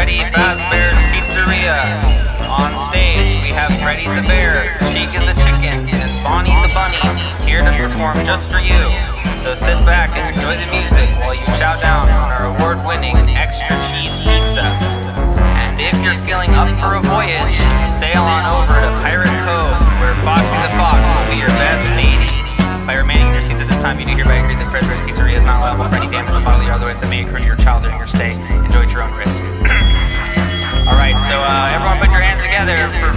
Freddy Fazbear's Pizzeria. On stage, we have Freddy the Bear, Chica the Chicken, and Bonnie the Bunny here to perform just for you. So sit back and enjoy the music while you chow down on our award-winning extra cheese pizza. And if you're feeling up for a voyage, sail on over to Pirate Cove, where Foxy the Fox will be your best mate. By remaining in your seats at this time, you do hereby agree that Fredbear's Pizzeria is not liable for any damage, bodily or otherwise that may occur to your child during your stay.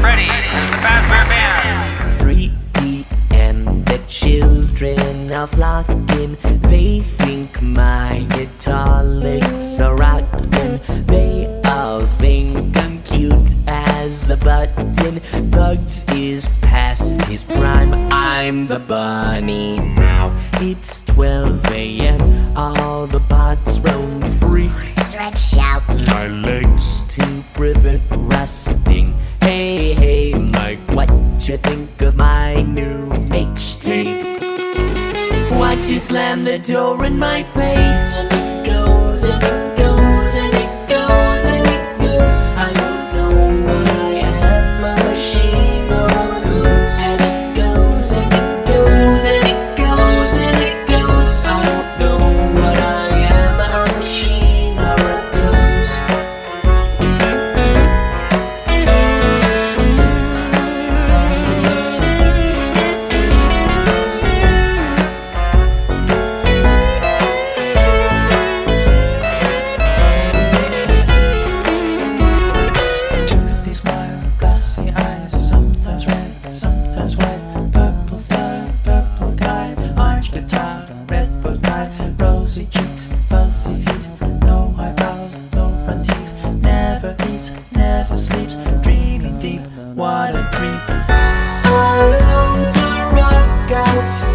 Freddy and the Fazbear Band. 3 p.m. The children are flocking. They think my guitar licks are rocking. They all think I'm cute as a button. Bugs is past his prime. I'm the bunny now. It's 12 a.m. All the bots roam free. Stretch out. My legs to prevent rusting. Hey, hey, Mike, what you think of my new mixtape? Why'd you slam the door in my face? red bow tie, rosy cheeks, fuzzy feet, no eyebrows, no front teeth, never eats, never sleeps, dreaming deep, what a creep. I long to rock out.